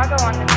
Chicago on the